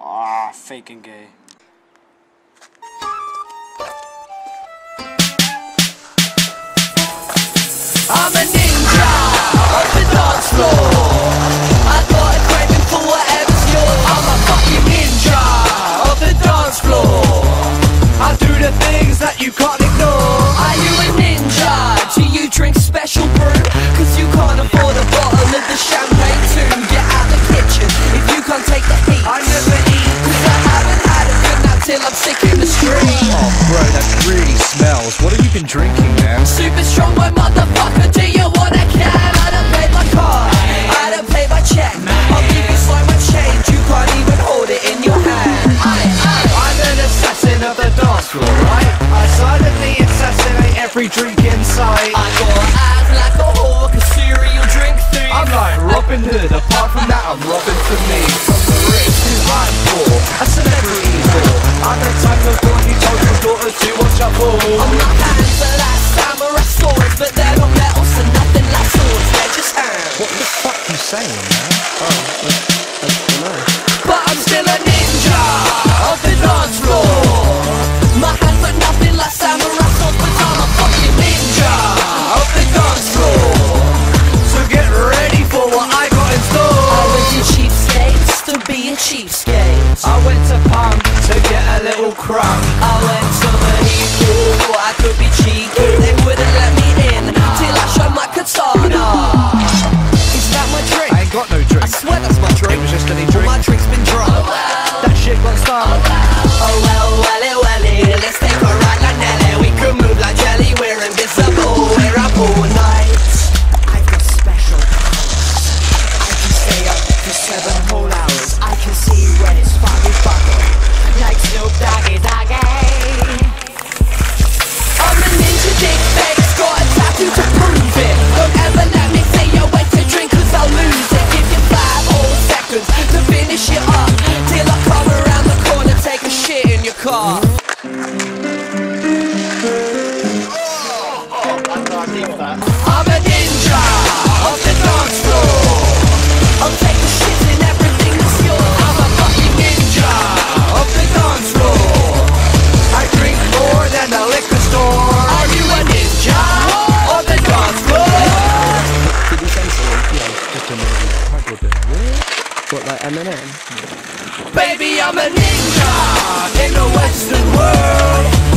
Ah, fake and gay. I'm a ninja. On the dance floor. I for whatever's I'm a fucking ninja. On the dance floor. I do the things that you can't ignore. Are you a ninja? Do you drink special brew? Oh, bro, that really smells. What have you been drinking, man? Super strong, my motherfucker. Do you want a cab? I don't paid my car. I don't paid my check. I'll give you so much change you can't even hold it in your hand. I'm an assassin of the dance floor, right? I silently assassinate every drink in sight. I go out like a hawk, a cereal drink thing. I'm like Robin Hood. Apart from that, I'm Robin for me. I went to Pam to get a little crumb. I went Eminem. Baby, I'm a ninja in the Western world.